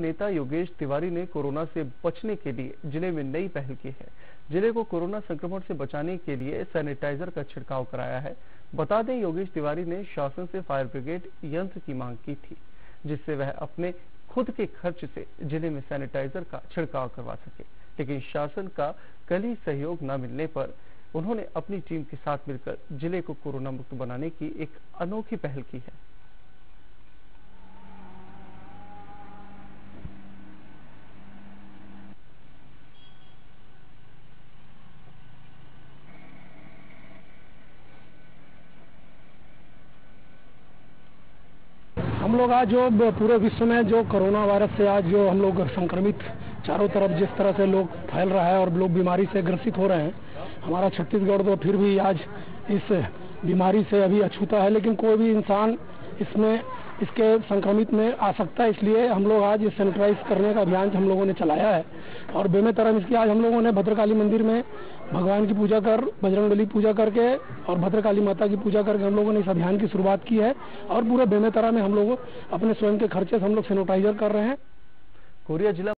नेता योगेश तिवारी ने कोरोना से बचने के लिए ज़िले में नई पहल की है। ज़िले को कोरोना संक्रमण से बचाने के लिए सैनिटाइजर का छिड़काव कराया है। बता दें, योगेश तिवारी ने शासन से फायर ब्रिगेड यंत्र की मांग की थी, जिससे वह अपने खुद के खर्च से ज़िले में सैनिटाइजर का छिड़काव करवा सके। लेकिन शासन का कल सहयोग न मिलने पर उन्होंने अपनी टीम के साथ मिलकर ज़िले को कोरोना मुक्त बनाने की एक अनोखी पहल की है। हम लोग आज जो पूरे विश्व में जो कोरोना वायरस से आज जो हम लोग संक्रमित, चारों तरफ़ जिस तरह से लोग फैल रहा है और लोग बीमारी से ग्रसित हो रहे हैं, हमारा छत्तीसगढ़ तो फिर भी आज इस बीमारी से अभी अछूता है, लेकिन कोई भी इंसान इसमें इसके संक्रमित में आ सकता है, इसलिए हम लोग आज इस सैनिटाइज करने का अभियान हम लोगों ने चलाया है। और बेमेतरम इसकी आज हम लोगों ने भद्रकाली मंदिर में भगवान की पूजा कर बजरंग बली पूजा करके और भद्रकाली माता की पूजा करके हम लोगों ने इस अभियान की शुरुआत की है। और पूरे बेमेतरा में हम लोग अपने स्वयं के खर्चे से हम लोग सैनिटाइजर कर रहे हैं। कोरिया जिला